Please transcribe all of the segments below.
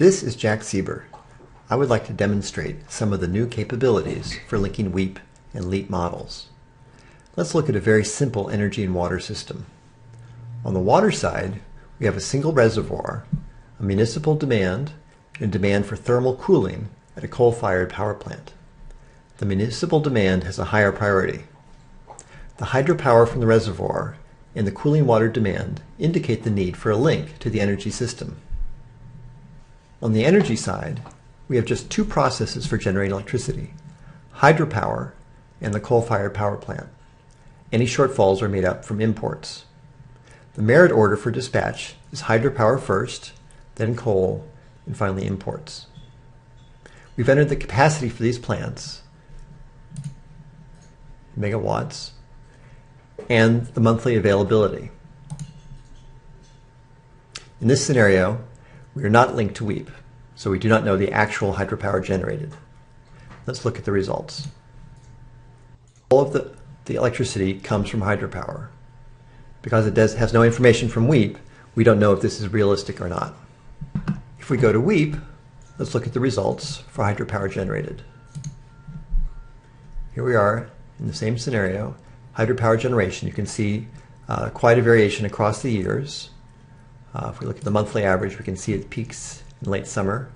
This is Jack Sieber. I would like to demonstrate some of the new capabilities for linking WEAP and LEAP models. Let's look at a very simple energy and water system. On the water side, we have a single reservoir, a municipal demand, and demand for thermal cooling at a coal-fired power plant. The municipal demand has a higher priority. The hydropower from the reservoir and the cooling water demand indicate the need for a link to the energy system. On the energy side, we have just two processes for generating electricity, hydropower and the coal-fired power plant. Any shortfalls are made up from imports. The merit order for dispatch is hydropower first, then coal, and finally imports. We've entered the capacity for these plants, megawatts, and the monthly availability. In this scenario, we are not linked to WEAP, so we do not know the actual hydropower generated. Let's look at the results. All of the, the electricity comes from hydropower. Because it does, has no information from WEAP, we don't know if this is realistic or not. If we go to WEAP, let's look at the results for hydropower generated. Here we are in the same scenario, hydropower generation. You can see uh, quite a variation across the years. Uh, if we look at the monthly average, we can see it peaks in late summer.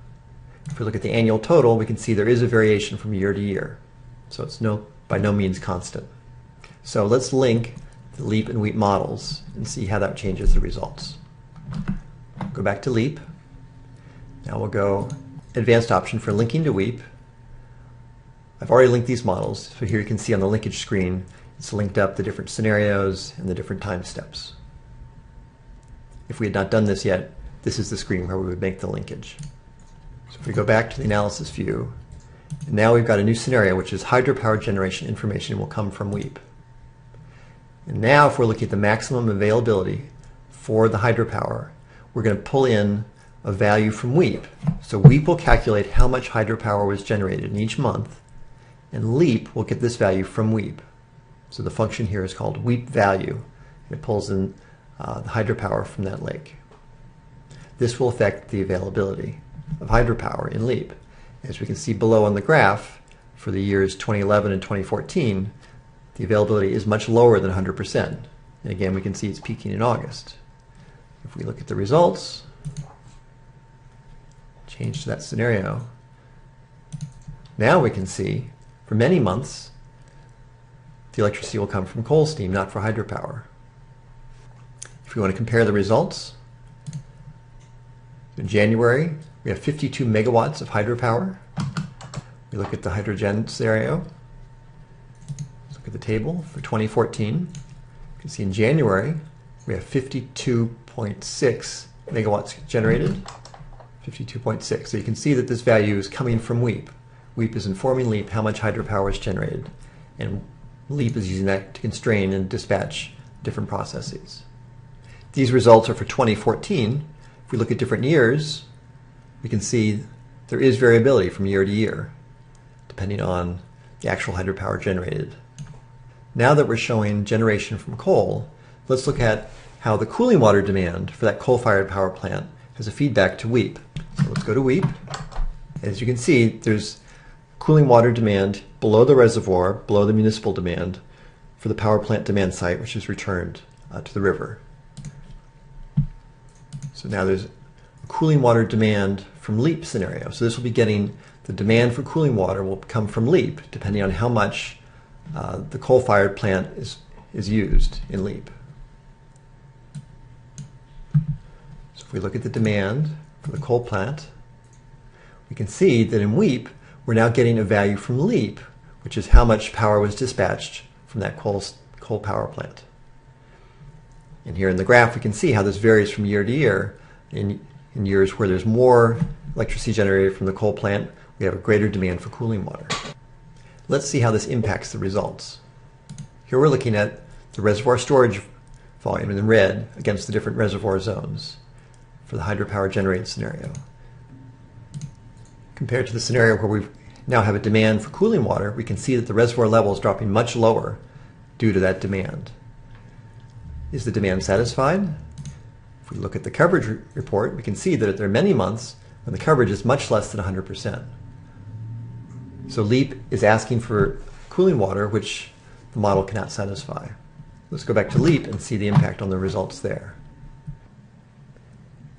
If we look at the annual total, we can see there is a variation from year to year. So it's no, by no means constant. So let's link the LEAP and WEAP models and see how that changes the results. Go back to LEAP. Now we'll go advanced option for linking to WEAP. I've already linked these models, so here you can see on the linkage screen, it's linked up the different scenarios and the different time steps. If we had not done this yet, this is the screen where we would make the linkage. So if we go back to the analysis view, and now we've got a new scenario, which is hydropower generation information will come from WEAP. And now if we're looking at the maximum availability for the hydropower, we're going to pull in a value from WEAP. So WEAP will calculate how much hydropower was generated in each month, and LEAP will get this value from WEAP. So the function here is called WEAP value. It pulls in uh, the hydropower from that lake. This will affect the availability of hydropower in LEAP. As we can see below on the graph, for the years 2011 and 2014, the availability is much lower than 100%. And again, we can see it's peaking in August. If we look at the results, change to that scenario, now we can see for many months, the electricity will come from coal steam, not for hydropower. If we want to compare the results, in January, we have 52 megawatts of hydropower. We look at the hydrogen scenario. Let's look at the table for 2014. You can see in January, we have 52.6 megawatts generated. 52.6. So you can see that this value is coming from WEAP. WEAP is informing LEAP how much hydropower is generated. And LEAP is using that to constrain and dispatch different processes. These results are for 2014. If we look at different years, we can see there is variability from year to year, depending on the actual hydropower generated. Now that we're showing generation from coal, let's look at how the cooling water demand for that coal-fired power plant has a feedback to WEAP. So let's go to WEAP. As you can see, there's cooling water demand below the reservoir, below the municipal demand, for the power plant demand site, which is returned uh, to the river. So now there's cooling water demand from LEAP scenario. So this will be getting the demand for cooling water will come from LEAP, depending on how much uh, the coal-fired plant is, is used in LEAP. So if we look at the demand for the coal plant, we can see that in WEAP, we're now getting a value from LEAP, which is how much power was dispatched from that coal, coal power plant. And here in the graph, we can see how this varies from year to year. In, in years where there's more electricity generated from the coal plant, we have a greater demand for cooling water. Let's see how this impacts the results. Here we're looking at the reservoir storage volume in red against the different reservoir zones for the hydropower generated scenario. Compared to the scenario where we now have a demand for cooling water, we can see that the reservoir level is dropping much lower due to that demand. Is the demand satisfied? If we look at the coverage re report, we can see that there are many months when the coverage is much less than 100%. So LEAP is asking for cooling water, which the model cannot satisfy. Let's go back to LEAP and see the impact on the results there.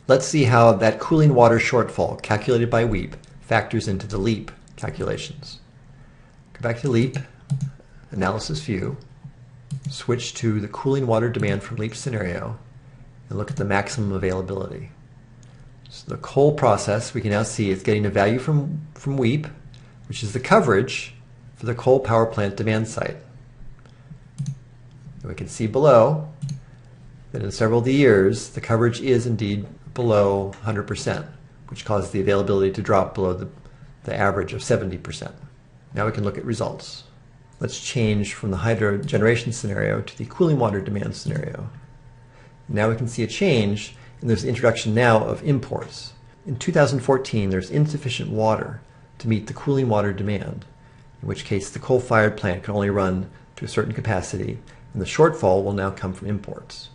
Let's see how that cooling water shortfall calculated by WEAP factors into the LEAP calculations. Go back to LEAP, Analysis View, switch to the cooling water demand from LEAP scenario, and look at the maximum availability. So the coal process, we can now see it's getting a value from, from WEAP, which is the coverage for the coal power plant demand site. And we can see below that in several of the years, the coverage is indeed below 100%, which causes the availability to drop below the, the average of 70%. Now we can look at results. Let's change from the hydro generation scenario to the cooling water demand scenario. Now we can see a change, and there's the introduction now of imports. In 2014, there's insufficient water to meet the cooling water demand, in which case the coal-fired plant can only run to a certain capacity, and the shortfall will now come from imports.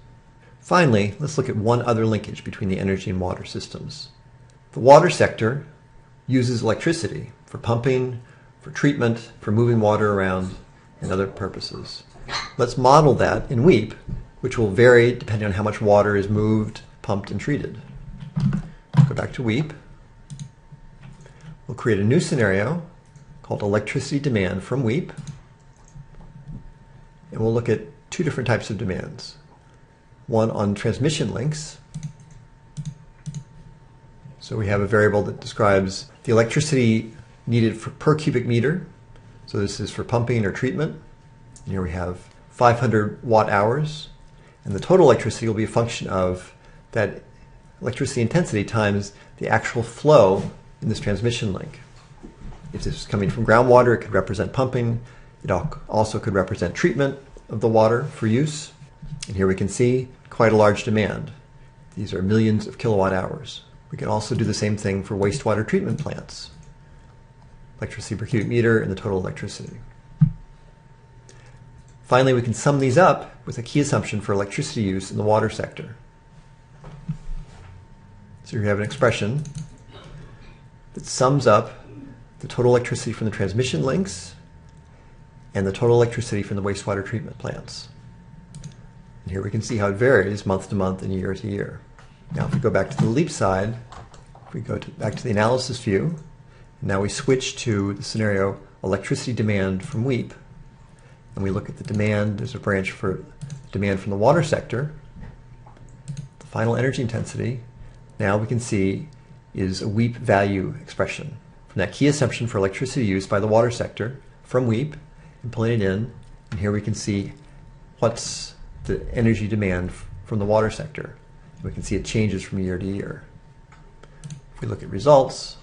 Finally, let's look at one other linkage between the energy and water systems. The water sector uses electricity for pumping, for treatment, for moving water around, and other purposes. Let's model that in WEAP, which will vary depending on how much water is moved, pumped, and treated. Go back to WEAP. We'll create a new scenario called electricity demand from WEAP. And we'll look at two different types of demands. One on transmission links. So we have a variable that describes the electricity needed for, per cubic meter. So this is for pumping or treatment. And here we have 500 watt hours. And the total electricity will be a function of that electricity intensity times the actual flow in this transmission link. If this is coming from groundwater, it could represent pumping. It also could represent treatment of the water for use. And here we can see quite a large demand. These are millions of kilowatt hours. We can also do the same thing for wastewater treatment plants. Electricity per cubic meter and the total electricity. Finally, we can sum these up with a key assumption for electricity use in the water sector. So you have an expression that sums up the total electricity from the transmission links and the total electricity from the wastewater treatment plants. And here we can see how it varies month to month and year to year. Now if we go back to the LEAP side, if we go to, back to the analysis view, now we switch to the scenario electricity demand from WEAP, and we look at the demand, there's a branch for demand from the water sector, the final energy intensity, now we can see is a WEAP value expression from that key assumption for electricity use by the water sector from WEAP and pulling it in. And here we can see what's the energy demand from the water sector. We can see it changes from year to year. If we look at results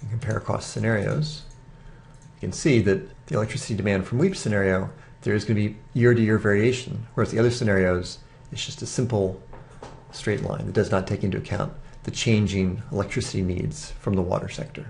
and compare across scenarios, you can see that the electricity demand from WEAP scenario, there is going to be year to year variation, whereas the other scenarios, it's just a simple straight line that does not take into account the changing electricity needs from the water sector.